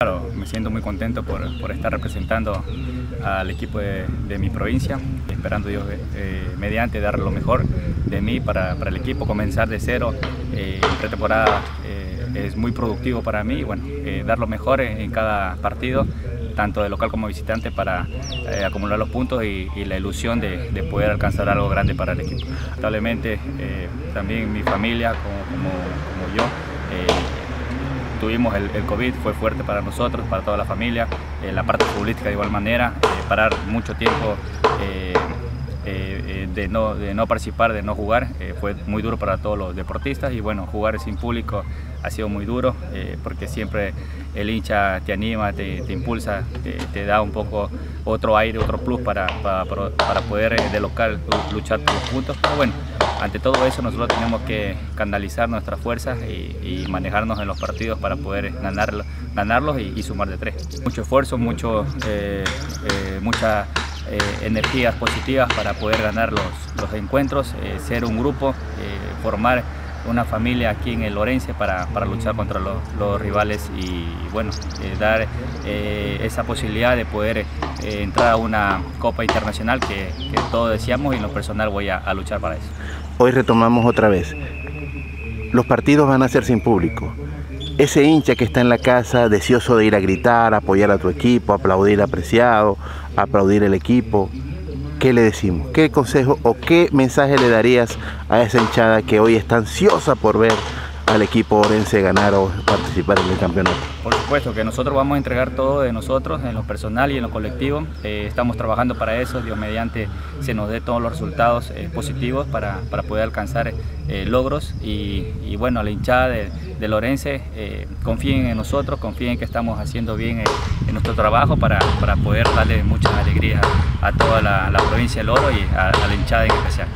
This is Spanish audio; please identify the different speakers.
Speaker 1: Claro, me siento muy contento por, por estar representando al equipo de, mi provincia, esperando Dios eh, mediante dar lo mejor de mí para, para el equipo, comenzar de cero eh, pretemporada eh, es muy productivo para mí, bueno, eh, dar lo mejor en, cada partido, tanto de local como visitante para acumular los puntos y, y la ilusión de, de, poder alcanzar algo grande para el equipo. Lamentablemente también mi familia como, como yo tuvimos el, COVID, fue fuerte para nosotros, para toda la familia, eh, la parte futbolística de igual manera, eh, parar mucho tiempo eh, de, no, de no participar, de no jugar, fue muy duro para todos los deportistas y bueno, jugar sin público ha sido muy duro porque siempre el hincha te anima, te, te impulsa, te, te, da un poco otro aire, otro plus para, para, poder de local luchar por los puntos, bueno, ante todo eso nosotros tenemos que canalizar nuestras fuerzas y, manejarnos en los partidos para poder ganarlo, ganarlos y, sumar de tres. Mucho esfuerzo, mucho, eh, eh, muchas eh, energías positivas para poder ganar los, los encuentros, ser un grupo, formar una familia aquí en el Lorense para, para luchar contra los, rivales y bueno, eh, dar eh, esa posibilidad de poder eh, entrar a una Copa Internacional que, que, todos deseamos y en lo personal voy a luchar para eso.
Speaker 2: Hoy retomamos otra vez. Los partidos van a ser sin público. Ese hincha que está en la casa, deseoso de ir a gritar, apoyar a tu equipo, aplaudir apreciado, aplaudir el equipo, ¿qué le decimos? ¿Qué consejo o qué mensaje le darías a esa hinchada que hoy está ansiosa por ver al equipo orense ganar o participar en el campeonato?
Speaker 1: Por supuesto que nosotros vamos a entregar todo de nosotros en lo personal y en lo colectivo. Eh, estamos trabajando para eso, Dios mediante se nos dé todos los resultados eh, positivos para, para, poder alcanzar eh, logros y, y, bueno, la hinchada de, de Lorense confíen en nosotros, confíen que estamos haciendo bien en nuestro trabajo para, para poder darle muchas alegrías a toda la, provincia del Oro y a la hinchada en especial.